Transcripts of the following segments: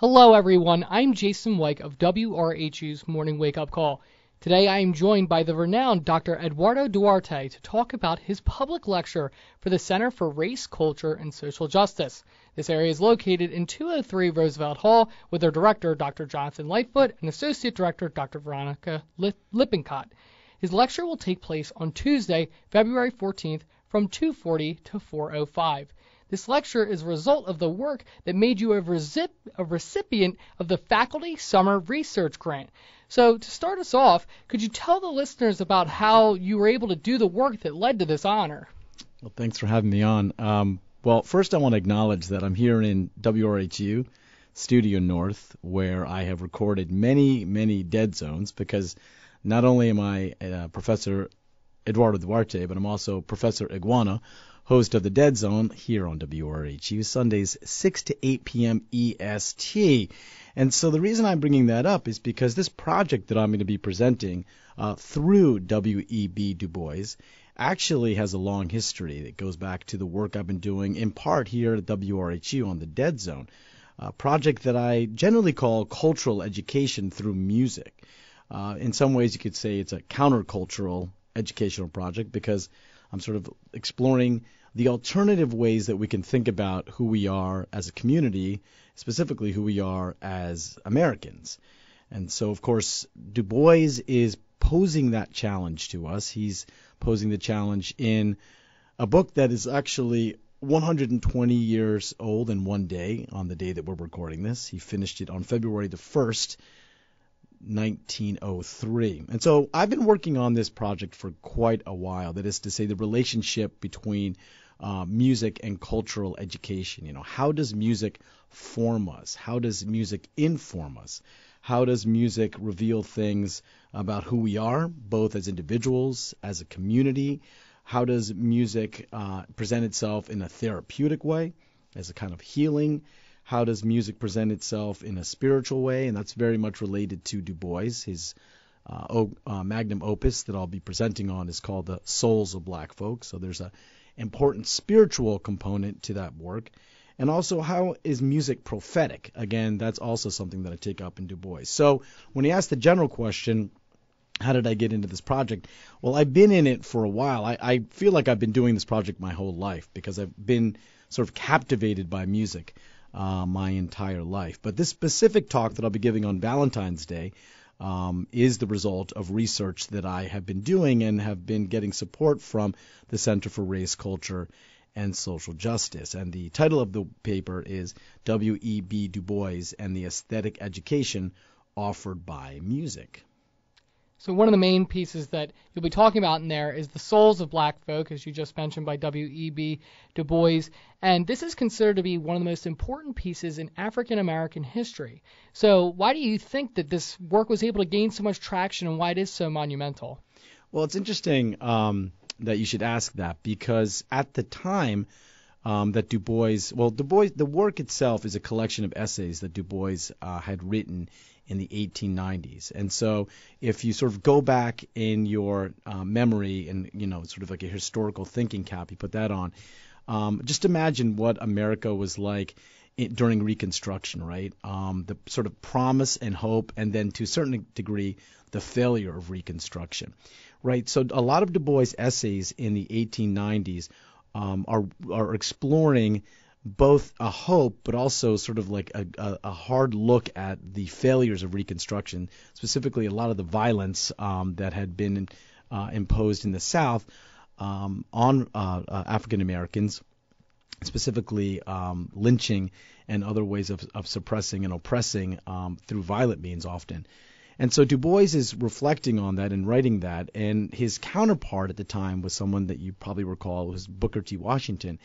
Hello, everyone. I'm Jason Weick of WRHU's Morning Wake Up Call. Today I am joined by the renowned Dr. Eduardo Duarte to talk about his public lecture for the Center for Race, Culture, and Social Justice. This area is located in 203 Roosevelt Hall with their director, Dr. Jonathan Lightfoot, and associate director, Dr. Veronica Lippincott. His lecture will take place on Tuesday, February 14th from 2:40 to 4:05. This lecture is a result of the work that made you a, a, recipient of the Faculty Summer Research Grant. So, to start us off, could you tell the listeners about how you were able to do the work that led to this honor? Well, thanks for having me on. Um, well, first, I want to acknowledge that I'm here in WRHU, Studio North, where I have recorded many, many dead zones because not only am I uh, Professor Eduardo Duarte, but I'm also Professor Iguana host of the Dead Zone here on WRHU, Sundays 6 to 8 p.m. EST. And so the reason I'm bringing that up is because this project that I'm going to be presenting uh, through W.E.B. Du Bois actually has a long history that goes back to the work I've been doing in part here at WRHU on the Dead Zone, a project that I generally call cultural education through music. Uh, in some ways, you could say it's a countercultural educational project because I'm sort of exploring the alternative ways that we can think about who we are as a community, specifically who we are as Americans. And so, of course, Du Bois is posing that challenge to us. He's posing the challenge in a book that is actually 120 years old in one day on the day that we're recording this. He finished it on February the 1st, 1903. And so I've been working on this project for quite a while. That is to say, the relationship between uh, music and cultural education. You know, how does music form us? How does music inform us? How does music reveal things about who we are, both as individuals, as a community? How does music uh, present itself in a therapeutic way, as a kind of healing? How does music present itself in a spiritual way? And that's very much related to Du Bois. His uh, o- uh, magnum opus that I'll be presenting on is called The Souls of Black Folk. So there's a important spiritual component to that work. And also, how is music prophetic? Again, that's also something that I take up in Du Bois. So, when he asked the general question, how did I get into this project? Well, I've been in it for a while. I, I feel like I've been doing this project my whole life because I've been sort of captivated by music uh, my entire life. But this specific talk that I'll be giving on Valentine's Day um, is the result of research that I have been doing and have been getting support from the Center for Race, Culture, and Social Justice. And the title of the paper is W.E.B. Du Bois and the Aesthetic Education Offered by Music. So one of the main pieces that you'll be talking about in there is the souls of black folk, as you just mentioned by W.E.B. Du Bois, and this is considered to be one of the most important pieces in African American history. So why do you think that this work was able to gain so much traction and why it is so monumental? Well, it's interesting um, that you should ask that because at the time um, that Du Bois, well, Du Bois, the work itself is a collection of essays that Du Bois uh, had written in the 1890s. And so, if you sort of go back in your uh, memory and you know, sort of like a historical thinking cap, you put that on. Um, just imagine what America was like in, during Reconstruction, right? Um, the sort of promise and hope, and then to a certain degree, the failure of Reconstruction, right? So a lot of Du Bois' essays in the 1890s um, are are exploring both a hope, but also sort of like a, a, a, hard look at the failures of Reconstruction, specifically a lot of the violence um, that had been uh, imposed in the South um, on uh, uh, African Americans, specifically um, lynching and other ways of, of suppressing and oppressing um, through violent means often. And so Du Bois is reflecting on that and writing that, and his counterpart at the time was someone that you probably recall was Booker T. Washington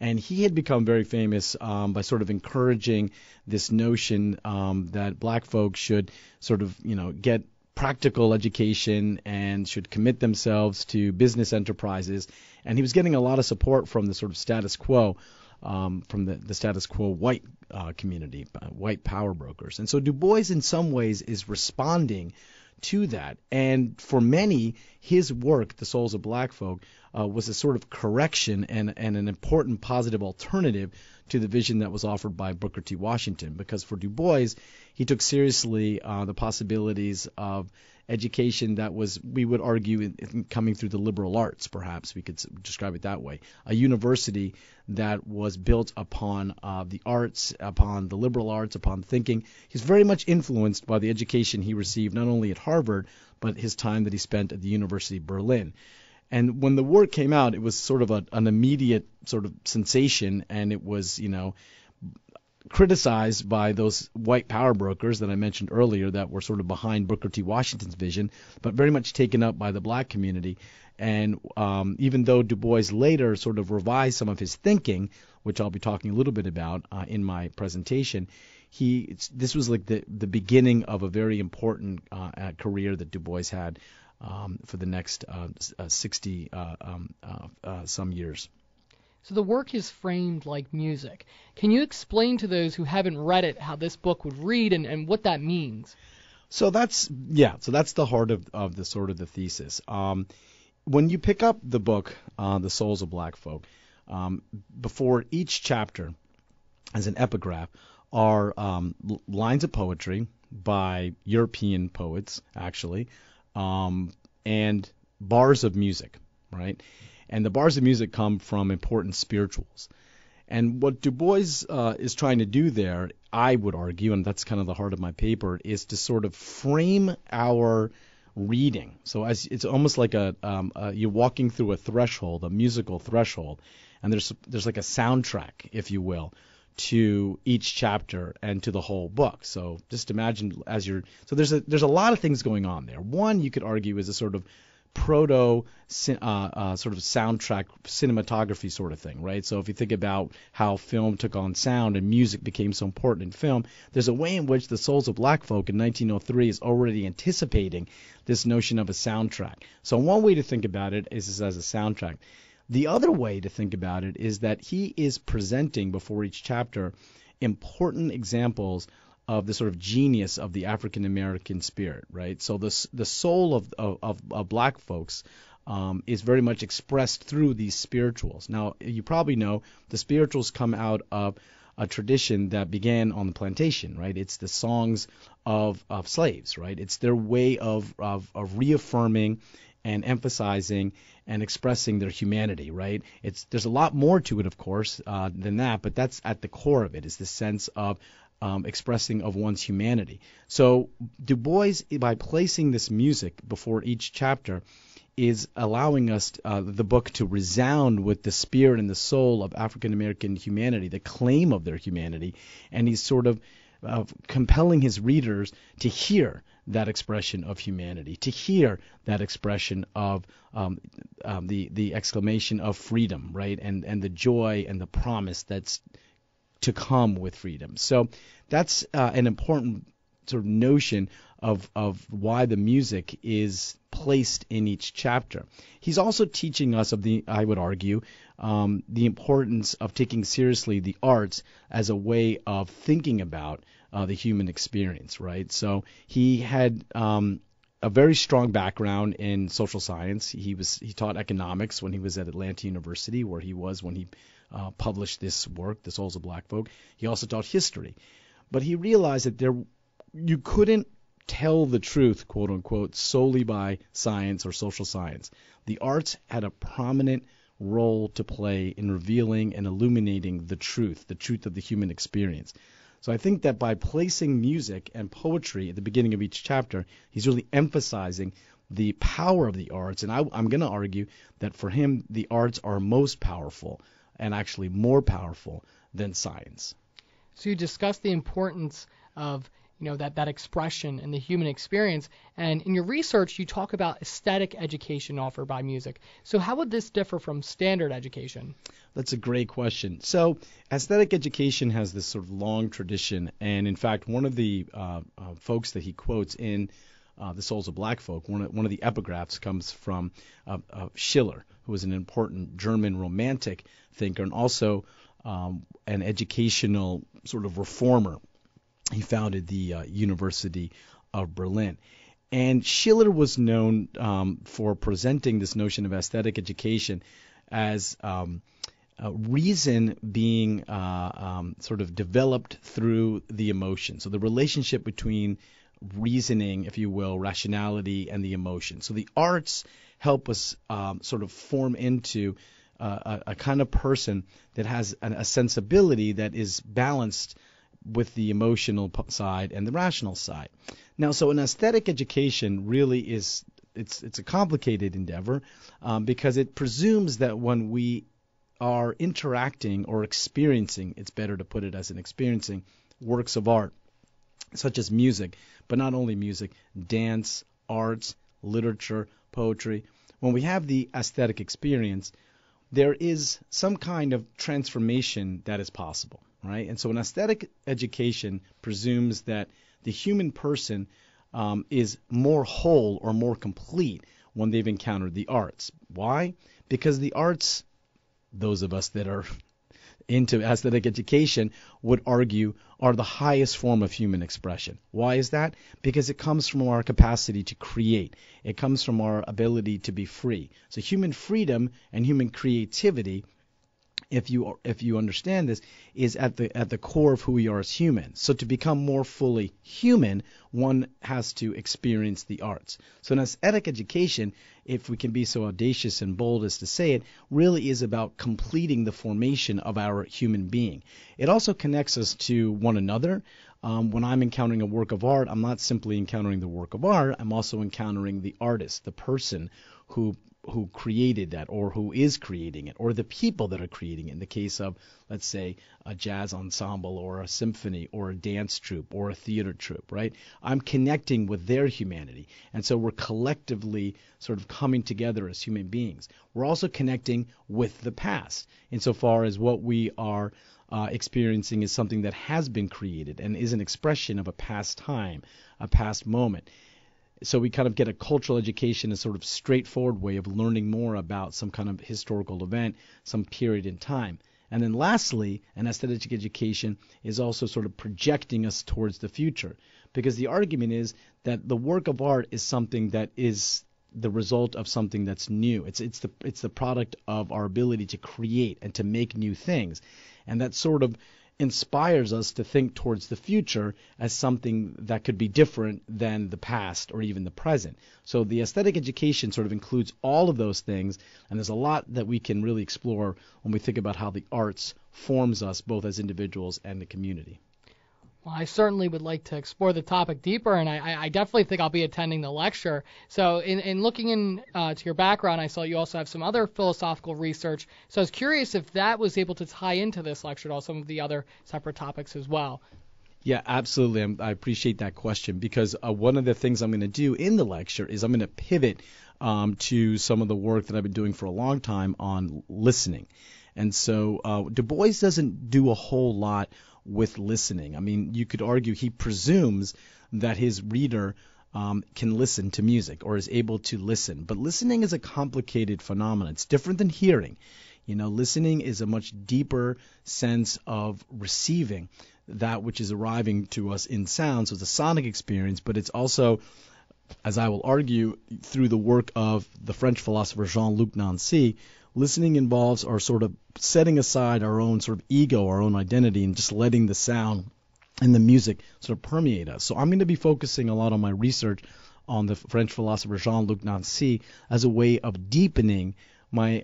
and he had become very famous um, by sort of encouraging this notion um, that black folks should sort of you know get practical education and should commit themselves to business enterprises and he was getting a lot of support from the sort of status quo um, from the, the status quo white uh, community, uh, white power brokers. And so Du Bois, in some ways, is responding to that. And for many, his work, The Souls of Black Folk, uh, was a sort of correction and, and an important positive alternative to the vision that was offered by Booker T. Washington. Because for Du Bois, he took seriously uh, the possibilities of education that was, we would argue, in, in coming through the liberal arts, perhaps we could describe it that way. A university that was built upon uh, the arts, upon the liberal arts, upon thinking. He's very much influenced by the education he received not only at Harvard, but his time that he spent at the University of Berlin. And when the work came out, it was sort of a, an immediate sort of sensation, and it was, you know, criticized by those white power brokers that I mentioned earlier that were sort of behind Booker T. Washington's vision, but very much taken up by the black community. And um, even though Du Bois later sort of revised some of his thinking, which I'll be talking a little bit about uh, in my presentation, he this was like the the beginning of a very important uh, career that Du Bois had um, for the next uh, uh 60 uh, um, uh, some years. So the work is framed like music. Can you explain to those who haven't read it how this book would read and, and what that means? So that's yeah. So that's the heart of, of the sort of the thesis. Um, when you pick up the book, uh, The Souls of Black Folk, um, before each chapter, as an epigraph, are um, l- lines of poetry by European poets, actually, um, and bars of music, right? And the bars of music come from important spirituals. And what Du Bois uh, is trying to do there, I would argue, and that's kind of the heart of my paper, is to sort of frame our reading. So as it's almost like a, um, uh, you're walking through a threshold, a musical threshold, and there's there's like a soundtrack, if you will, to each chapter and to the whole book. So just imagine as you're so there's a there's a lot of things going on there. One you could argue is a sort of proto uh, uh, sort of soundtrack cinematography sort of thing, right? So if you think about how film took on sound and music became so important in film, there's a way in which the Souls of Black Folk in 1903 is already anticipating this notion of a soundtrack. So one way to think about it is as a soundtrack. The other way to think about it is that he is presenting before each chapter important examples of the sort of genius of the African American spirit, right? So the the soul of of, of black folks um, is very much expressed through these spirituals. Now, you probably know the spirituals come out of a tradition that began on the plantation, right? It's the songs of, of slaves, right? It's their way of, of, of reaffirming and emphasizing and expressing their humanity, right? It's there's a lot more to it, of course, uh, than that, but that's at the core of it. Is the sense of um, expressing of one's humanity. So Du Bois, by placing this music before each chapter, is allowing us uh, the book to resound with the spirit and the soul of African American humanity, the claim of their humanity, and he's sort of uh, compelling his readers to hear that expression of humanity, to hear that expression of um, um, the the exclamation of freedom, right, and and the joy and the promise that's to come with freedom. So that's uh, an important sort of notion of of why the music is placed in each chapter. He's also teaching us of the, I would argue, um, the importance of taking seriously the arts as a way of thinking about uh, the human experience. Right. So he had. Um, a very strong background in social science. He was he taught economics when he was at Atlanta University, where he was when he uh, published this work, The Souls of Black Folk. He also taught history, but he realized that there you couldn't tell the truth, quote unquote, solely by science or social science. The arts had a prominent role to play in revealing and illuminating the truth, the truth of the human experience. So I think that by placing music and poetry at the beginning of each chapter, he's really emphasizing the power of the arts. And I, am going to argue that for him, the arts are most powerful and actually more powerful than science. So you discussed the importance of you know that that expression and the human experience. And in your research you talk about aesthetic education offered by music. So how would this differ from standard education? That's a great question. So aesthetic education has this sort of long tradition. And in fact one of the uh, uh, folks that he quotes in uh, the souls of black folk one of, one of the epigraphs comes from uh, uh, schiller who was an important german romantic thinker and also um, an educational sort of reformer. He founded the uh, University of Berlin. And Schiller was known um, for presenting this notion of aesthetic education as um, reason being uh, um, sort of developed through the emotion. So the relationship between reasoning, if you will, rationality, and the emotion. So the arts help us um, sort of form into uh, a, a, kind of person that has an, a sensibility that is balanced with the emotional side and the rational side. Now, so an aesthetic education really is it's it's a complicated endeavor um, because it presumes that when we are interacting or experiencing, it's better to put it as an experiencing works of art, such as music, but not only music, dance, arts, literature, poetry. When we have the aesthetic experience, there is some kind of transformation that is possible, right? And so an aesthetic education presumes that the human person um, is more whole or more complete when they've encountered the arts. Why? Because the arts, those of us that are into aesthetic education would argue are the highest form of human expression. Why is that? Because it comes from our capacity to create. It comes from our ability to be free. So human freedom and human creativity if you if you understand this, is at the at the core of who we are as humans. So to become more fully human, one has to experience the arts. So in aesthetic education, if we can be so audacious and bold as to say it, really is about completing the formation of our human being. It also connects us to one another. Um, when I'm encountering a work of art, I'm not simply encountering the work of art, I'm also encountering the artist, the person who who created that or who is creating it or the people that are creating it. In the case of let's say a jazz ensemble or a symphony or a dance troupe or a theater troupe right? I'm connecting with their humanity. And so we're collectively sort of coming together as human beings. We're also connecting with the past insofar as what we are uh, experiencing is something that has been created and is an expression of a past time a past moment so we kind of get a cultural education, a sort of straightforward way of learning more about some kind of historical event, some period in time. And then lastly, an aesthetic education is also sort of projecting us towards the future. Because the argument is that the work of art is something that is the result of something that's new. It's it's the it's the product of our ability to create and to make new things. And that sort of inspires us to think towards the future as something that could be different than the past or even the present. So the aesthetic education sort of includes all of those things, and there's a lot that we can really explore when we think about how the arts forms us both as individuals and the community. Well, I certainly would like to explore the topic deeper, and I, I definitely think I'll be attending the lecture. So, in, in looking into uh, your background, I saw you also have some other philosophical research. So, I was curious if that was able to tie into this lecture at some of the other separate topics as well. Yeah, absolutely. I'm, i appreciate that question because uh, one of the things I'm going to do in the lecture is I'm going to pivot um, to some of the work that I've been doing for a long time on listening. And so uh, Du Bois doesn't do a whole lot with listening. I mean, you could argue he presumes that his reader um, can listen to music or is able to listen. But listening is a complicated phenomenon. It's different than hearing. You know, listening is a much deeper sense of receiving that which is arriving to us in sound. So it's a sonic experience, but it's also, as I will argue, through the work of the French philosopher Jean Luc Nancy, listening involves our sort of setting aside our own sort of ego, our own identity, and just letting the sound and the music sort of permeate us. So I'm going to be focusing a lot on my research on the French philosopher Jean-Luc Nancy as a way of deepening my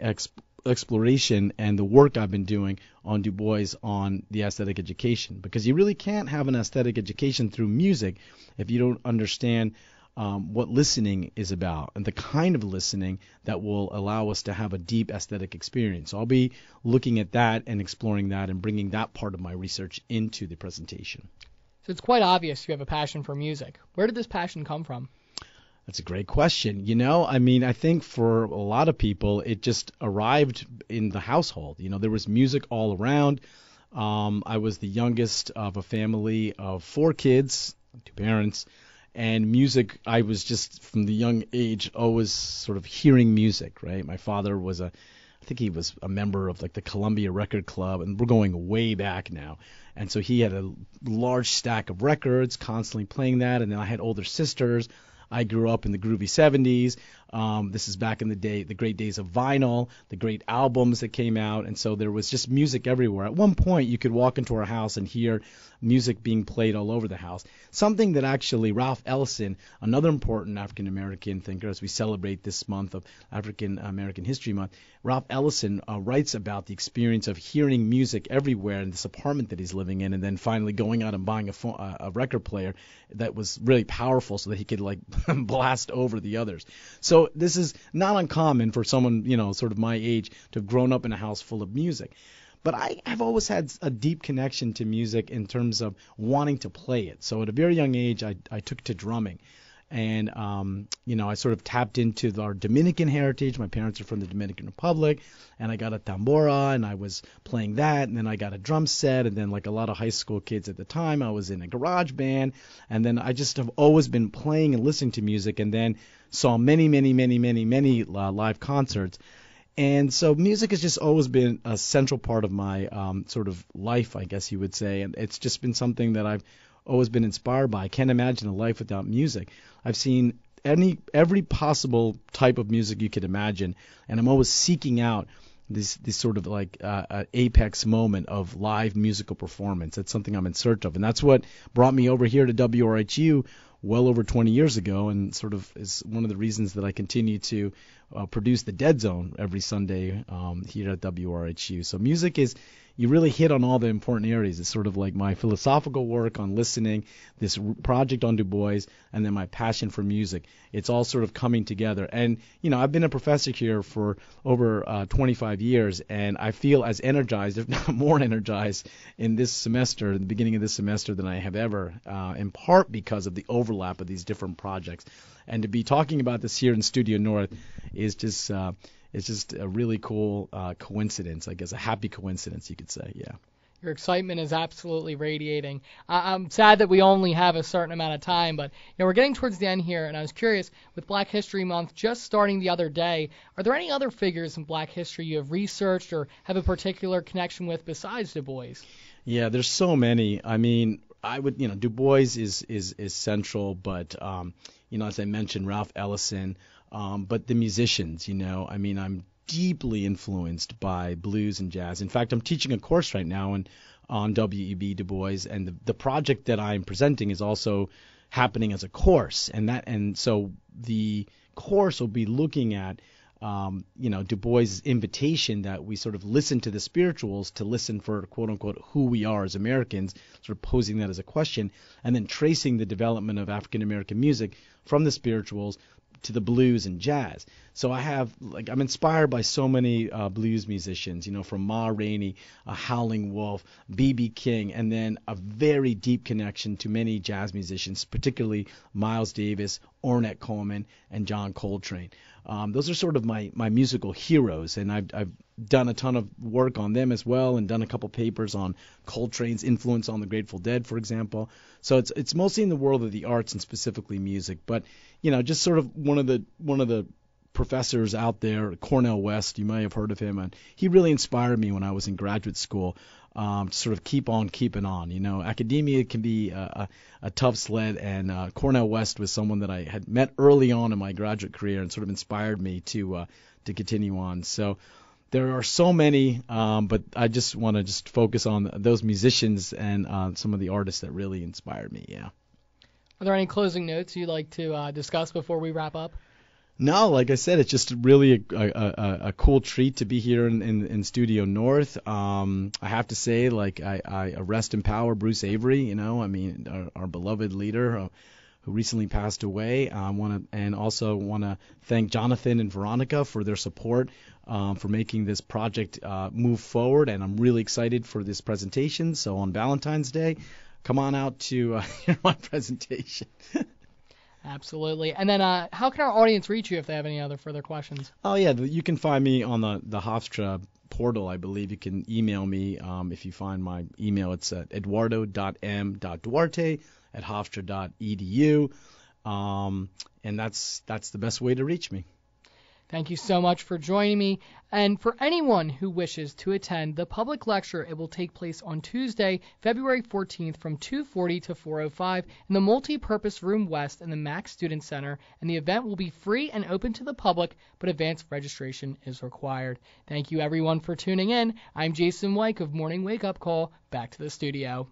exploration and the work I've been doing on Du Bois on the aesthetic education because you really can't have an aesthetic education through music if you don't understand um, what listening is about and the kind of listening that will allow us to have a deep aesthetic experience. So I'll be looking at that and exploring that and bringing that part of my research into the presentation. So it's quite obvious you have a passion for music. Where did this passion come from? That's a great question. You know, I mean, I think for a lot of people, it just arrived in the household. You know, there was music all around. Um, I was the youngest of a family of four kids, two parents and music i was just from the young age always sort of hearing music right my father was a i think he was a member of like the columbia record club and we're going way back now and so he had a large stack of records constantly playing that and then i had older sisters I grew up in the groovy 70s. Um, this is back in the day, the great days of vinyl, the great albums that came out, and so there was just music everywhere. At one point, you could walk into our house and hear music being played all over the house. Something that actually Ralph Ellison, another important African American thinker, as we celebrate this month of African American History Month, Ralph Ellison uh, writes about the experience of hearing music everywhere in this apartment that he's living in, and then finally going out and buying a, uh, a record player that was really powerful so that he could like blast over the others. So this is not uncommon for someone, you know, sort of my age to have grown up in a house full of music. But I have always had a deep connection to music in terms of wanting to play it. So at a very young age, I, I took to drumming and um, you know I sort of tapped into our Dominican heritage. My parents are from the Dominican Republic, and I got a tambora, and I was playing that, and then I got a drum set, and then like a lot of high school kids at the time, I was in a garage band, and then I just have always been playing and listening to music, and then saw many, many, many, many, many uh, live concerts. And so music has just always been a central part of my um, sort of life, I guess you would say, and it's just been something that I've always been inspired by. I can't imagine a life without music. I've seen any every possible type of music you could imagine, and I'm always seeking out this this sort of like uh, uh, apex moment of live musical performance. That's something I'm in search of, and that's what brought me over here to WRHU well over 20 years ago, and sort of is one of the reasons that I continue to uh, produce the Dead Zone every Sunday um, here at WRHU. So music is you really hit on all the important areas. It's sort of like my philosophical work on listening, this project on Du Bois, and then my passion for music. It's all sort of coming together. And, you know, I've been a professor here for over uh, 25 years, and I feel as energized, if not more energized, in this semester, in the beginning of this semester, than I have ever, uh, in part because of the overlap of these different projects. And to be talking about this here in Studio North is just. Uh, it's just a really cool uh, coincidence, I guess, a happy coincidence, you could say. Yeah. Your excitement is absolutely radiating. I'm sad that we only have a certain amount of time, but you know we're getting towards the end here, and I was curious with Black History Month just starting the other day. Are there any other figures in Black history you have researched or have a particular connection with besides Du Bois? Yeah, there's so many. I mean, I would, you know, Du Bois is is is central, but um, you know, as I mentioned, Ralph Ellison. Um, but the musicians, you know, I mean, I'm deeply influenced by blues and jazz. In fact, I'm teaching a course right now on on W.E.B. Du Bois, and the, the project that I'm presenting is also happening as a course, and that and so the course will be looking at um, you know, Du Bois' invitation that we sort of listen to the spirituals to listen for quote unquote who we are as Americans, sort of posing that as a question, and then tracing the development of African American music from the spirituals to the blues and jazz. So I have like I'm inspired by so many uh, blues musicians, you know, from Ma Rainey, uh, Howling Wolf, B.B. King, and then a very deep connection to many jazz musicians, particularly Miles Davis, Ornette Coleman, and John Coltrane. Um, those are sort of my my musical heroes, and I've I've done a ton of work on them as well, and done a couple papers on Coltrane's influence on the Grateful Dead, for example. So it's it's mostly in the world of the arts and specifically music, but you know, just sort of one of the one of the professors out there, Cornel West, you may have heard of him, and he really inspired me when I was in graduate school. Um, to sort of keep on keeping on. You know, academia can be a, a, a tough sled, and uh, Cornel West was someone that I had met early on in my graduate career and sort of inspired me to uh, to continue on. So there are so many, um, but I just want to just focus on those musicians and uh, some of the artists that really inspired me. Yeah. Are there any closing notes you'd like to uh, discuss before we wrap up? No, like I said, it's just really a, a, a, cool treat to be here in, in, in Studio North. Um, I have to say, like, I, I rest in power Bruce Avery. You know, I mean, our, our beloved leader. Uh, who recently passed away. I want to and also want to thank Jonathan and Veronica for their support um, for making this project uh, move forward. And I'm really excited for this presentation. So on Valentine's Day, come on out to uh, hear my presentation. Absolutely. And then, uh, how can our audience reach you if they have any other further questions? Oh yeah, you can find me on the the Hofstra portal. I believe you can email me um, if you find my email. It's at eduardo.m.duarte at hofstra.edu, um, and that's that's the best way to reach me. Thank you so much for joining me. And for anyone who wishes to attend the public lecture, it will take place on Tuesday, February 14th from 2:40 to 4:05 in the Multi-Purpose Room West in the Mack Student Center, and the event will be free and open to the public, but advanced registration is required. Thank you everyone for tuning in. I'm Jason White of Morning Wake Up Call. Back to the studio.